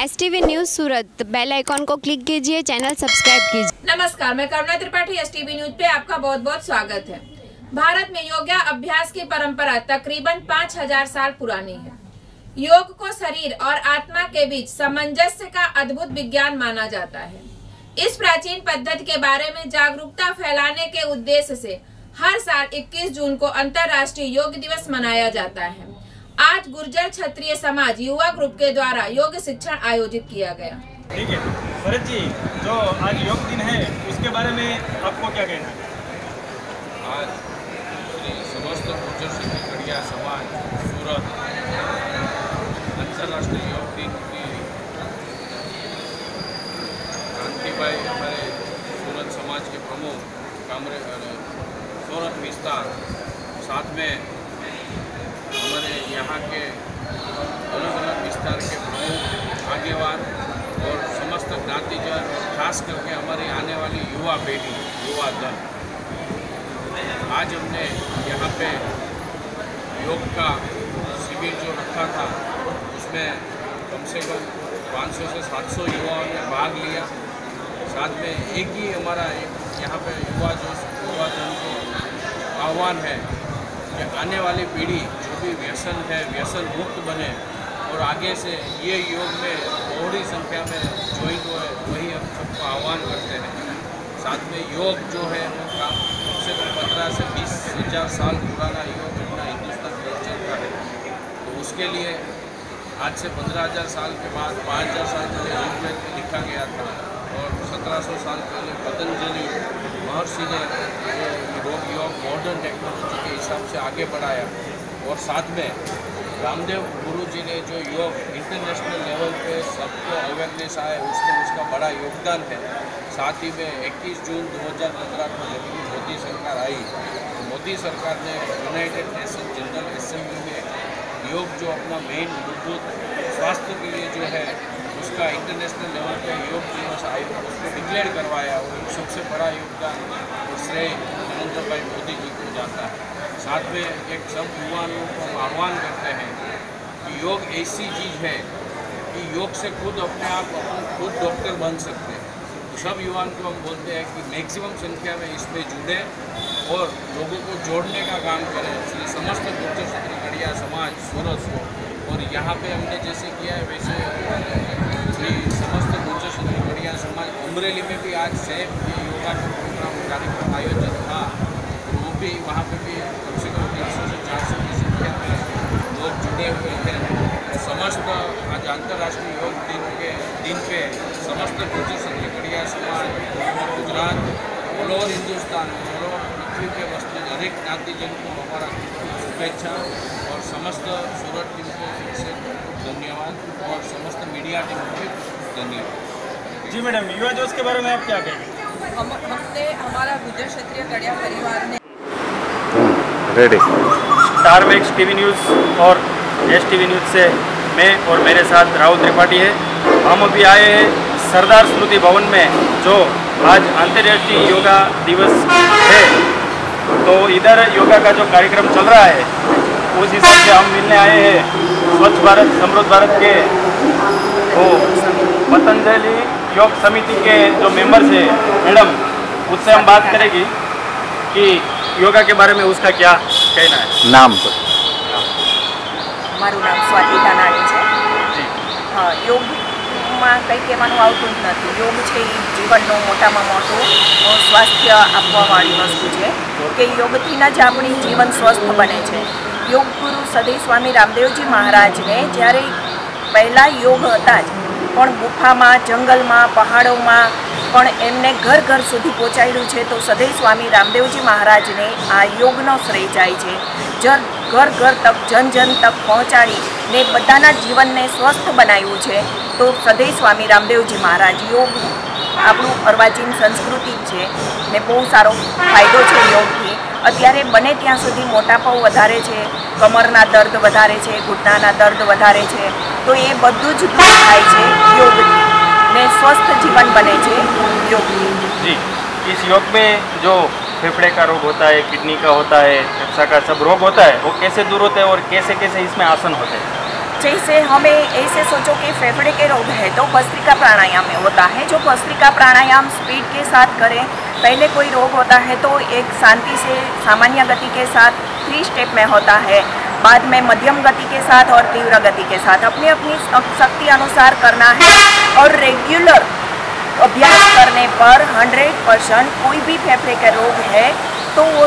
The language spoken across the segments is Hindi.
S TV news Surat bell icon को क्लिक कीजिए चैनल सब्सक्राइब कीजिए। नमस्कार, मैं Karuna Tripathi S TV news पे आपका बहुत बहुत स्वागत है। भारत में योगा अभ्यास की परंपरा तकरीबन 5000 साल पुरानी है। योग को शरीर और आत्मा के बीच सामंजस्य का अद्भुत विज्ञान माना जाता है। इस प्राचीन पद्धति के बारे में जागरूकता फैलाने के उद्देश्य से हर साल 21 जून को अंतर्राष्ट्रीय योग दिवस मनाया जाता है। आज गुर्जर क्षत्रिय समाज युवा ग्रुप के द्वारा योग शिक्षण आयोजित किया गया। ठीक है। भरत जी जो आज योग दिन है उसके बारे में आपको क्या कहना है? आज श्री समस्त गुर्जर समाज सूरत अंतर्राष्ट्रीय योग दिन की क्रांतिभाई हमारे सूरत समाज के प्रमुख कामरे सूरत विस्तार साथ में यहाँ के अलग अलग विस्तार के प्रमुख आगेवान और समस्त ज्ञातिजन खास करके हमारी आने वाली युवा पीढ़ी, युवा दल। आज हमने यहाँ पे योग का शिविर जो रखा था, उसमें कम से कम 500 से 700 युवाओं ने भाग लिया। साथ में एक ही हमारा एक यहाँ पे युवा जो, युवा दल को आह्वान है कि आने वाली पीढ़ी, जो भी व्यसन है, व्यसन मुक्त बने और आगे से ये योग में बड़ी संख्या में ज्वाइन हुए, वही हम सबको आह्वान करते हैं। साथ में योग जो है वो काम कम से कम पंद्रह से बीस हज़ार साल पुराना योग अपना हिंदुस्तान कल्चर का है तो उसके लिए आज से पंद्रह हज़ार साल के बाद, पाँच हज़ार साल पहले ऋग्वेद में लिखा गया था। सत्रह सौ साल पहले पतंजलि महर्षि ने योग योग मॉडर्न टेक्नोलॉजी के हिसाब से आगे बढ़ाया और साथ में रामदेव गुरु जी ने जो योग इंटरनेशनल लेवल पे सबको अवेयरनेस आए, उसमें उसका बड़ा योगदान है। साथ ही में 21 जून 2015 को जब मोदी सरकार आई तो मोदी सरकार ने यूनाइटेड नेशन जनरल असेंबली में योग जो अपना मेन मूलभूत स्वास्थ्य के लिए जो है उसका इंटरनेशनल लेवल पे योग दिवस आयोग उसको डिक्लेयर करवाया और सबसे बड़ा योगदान और श्रेय नरेंद्र भाई मोदी जी को जाता है। साथ में एक सब युवाओं को हम आह्वान करते हैं कि योग ऐसी चीज़ है कि योग से खुद अपने आप अपन खुद डॉक्टर बन सकते हैं। तो सब युवाओं को हम बोलते हैं कि मैक्सिमम संख्या में इसमें जुड़े और लोगों को जोड़ने का काम करें। इसलिए समस्त गुर्जर समाज, सूरत को। और यहाँ पे हमने जैसे किया है, वैसे श्री समस्त गुर्जर क्षेत्र गढ़िया समाज अमरेली में भी आज ये योगा का प्रोग्राम कार्यक्रम आयोजित था। वो भी वहाँ पे भी कम से कम तीन सौ से चार सौ की संख्या में लोग जुड़े हुए थे। समस्त आज अंतर्राष्ट्रीय योग दिन के दिन पे समस्त गुर्जर क्षेत्र गढ़िया समाज, Gujarat, all over Hindustan, all over पृथ्वी पे बसते हरेक ज्ञातिजन को हमारा शुभेच्छा और समस्त सूरत टीम को धन्यवाद और समस्त मीडिया टीम को धन्यवाद। जी मैडम युवा जोश के बारे में आप क्या कहेंगे? हम हमने हमारा गुजर क्षेत्रीय गढ़िया परिवार ने ready star max TV news और एस टीवी न्यूज़ से मैं और मेरे साथ राहुल त्रिपाठी है। हम अभी आए हैं सरदार स्मृति भवन में जो आज अंतर्राष्ट्रीय योगा दिवस है। तो इधर योगा का जो कार्यक्रम चल रहा है उस हिसाब से हम मिलने आए हैं स्वच्छ भारत समृद्ध भारत के वो पतंजलि योग समिति के जो मेंबर्स हैं मैडम उससे हम बात करेंगी कि योगा के बारे में उसका क्या कहना है નામ તો મારું નામ સ્વાતિ ધાનાણી છે જી હા યોગમાં કંઈ કહેવાનું આવતું જ નથી યોગ છે એ જીવનનું મોટામાં મોટું અ, સ્વાસ્થ્ય આપવાવાળી વસ્તુ છે કે યોગથીના જ આપણી જીવન સ્વસ્થ બને છે યોગ ગુરુ સદૈ સ્વામી રામદેવજી મહારાજને જ્યારે પહેલાં યોગ હતા જ, પણ ગુફામાં, જંગલમાં, પહાડોમાં, પણ એમને ઘર ઘર સુધી પહોંચાડ્યું છે, તો સદૈવ સ્વામી રામદેવજી મહારાજને આ યોગનો શ્રેય જાય છે. જર ઘર ઘર તક, જન જન તક પહોંચાડી ને બધાના જીવનને સ્વસ્થ બનાવ્યું છે, તો સદૈવ સ્વામી રામદેવજી મહારાજ યોગ આપણું અર્વાચીન સંસ્કૃતિ જ છે ને બહુ સારો ફાયદો છે યોગથી અત્યારે બને ત્યાં સુધી મોટાપો વધારે છે કમરના દર્દ વધારે છે ઘૂંટણાના દર્દ વધારે છે તો એ બધું જ દૂર થાય છે યોગથી ને સ્વસ્થ જીવન બને છે યોગથી जी इस योग में जो फेफड़े का रोग होता है किडनी का होता है फेफसा का सब रोग होता है वो कैसे दूर होता है और कैसे कैसे इसमें आसन होते हैं जैसे हमें ऐसे सोचो कि फेफड़े के रोग है तो भस्त्रिका प्राणायाम में होता है। जो भस्त्रिका प्राणायाम स्पीड के साथ करें, पहले कोई रोग होता है तो एक शांति से, सामान्य गति के साथ थ्री स्टेप में होता है। बाद में मध्यम गति के साथ और तीव्र गति के साथ अपनी अपनी शक्ति अनुसार करना है और रेगुलर अभ्यास करने पर 100 परसेंट कोई भी फेफड़े का रोग है तो वो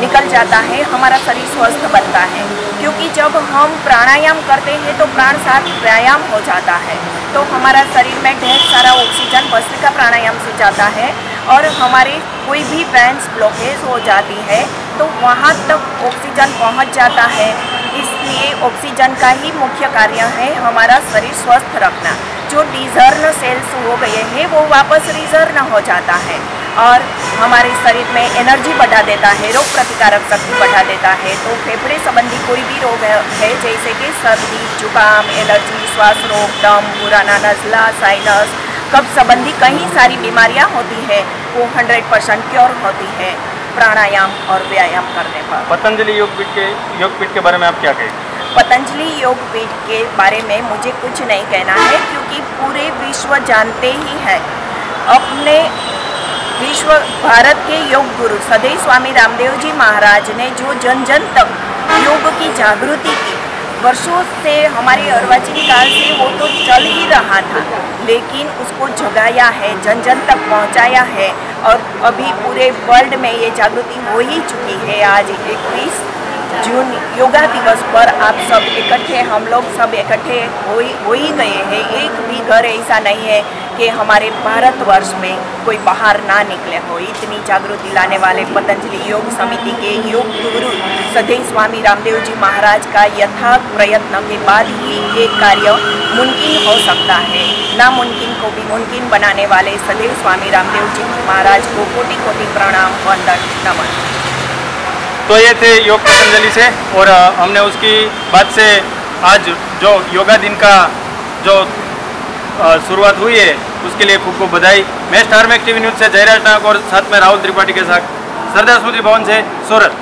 निकल जाता है, हमारा शरीर स्वस्थ बनता है। क्योंकि जब हम प्राणायाम करते हैं तो प्राण साथ व्यायाम हो जाता है। तो हमारा शरीर में ढेर सारा ऑक्सीजन भस्त्रिका प्राणायाम से जाता है और हमारे कोई भी ब्रेंस ब्लॉकेज हो जाती है तो वहाँ तक ऑक्सीजन पहुँच जाता है। इसलिए ऑक्सीजन का ही मुख्य कार्य है हमारा शरीर स्वस्थ रखना। जो डिजर्न सेल्स हो गए हैं, वो वापस रिजर्न हो जाता है। और हमारे शरीर में एनर्जी बढ़ा देता है रोग प्रतिकारक शक्ति बढ़ा देता है तो फेफड़े संबंधी कोई भी रोग है, जैसे कि सर्दी जुकाम एलर्जी श्वास रोग दम पुराना नजला साइनस कब्ज संबंधी कई सारी बीमारियाँ होती है वो 100 परसेंट क्योर होती है प्राणायाम और व्यायाम करने पर। पतंजलि योगपीठ के योगपीठ के बारे में आप क्या कहेंगे पतंजलि योगपीठ के बारे में मुझे कुछ नहीं कहना है क्योंकि पूरे विश्व जानते ही हैं। अपने विश्व भारत के योग गुरु सदैव स्वामी रामदेव जी महाराज ने जो जन जन तक योग की जागृति की, वर्षों से हमारे अर्वाचीन काल से वो तो चल ही रहा था, लेकिन उसको जगाया है, जन जन तक पहुँचाया है और अभी पूरे वर्ल्ड में ये जागृति हो ही चुकी है। आज इक्कीस जून योगा दिवस पर आप सब इकट्ठे, हम लोग सब इकट्ठे हो ही हो ही गए हैं। एक भी घर ऐसा नहीं है कि हमारे भारतवर्ष में कोई बाहर ना निकले हो। इतनी जागृति लाने वाले पतंजलि योग समिति के योग गुरु सदैव स्वामी रामदेव जी महाराज का यथार्थ प्रयत्न के बाद ही ये कार्य मुमकिन हो सकता है। नामुमकिन को भी मुमकिन बनाने वाले सदैव स्वामी रामदेव जी महाराज को कोटि कोटि प्रणाम, वंदन, नमन। तो ये थे योग पतंजलि से और हमने उसकी बात से आज जो योगा दिन का जो शुरुआत हुई है। उसके लिए खूब खूब बधाई। मैं स्टार मैक्स टीवी न्यूज़ से जयराज नाग और साथ में राहुल त्रिपाठी के साथ। सरदार स्मृति भवन से सूरत।